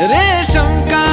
रेशम का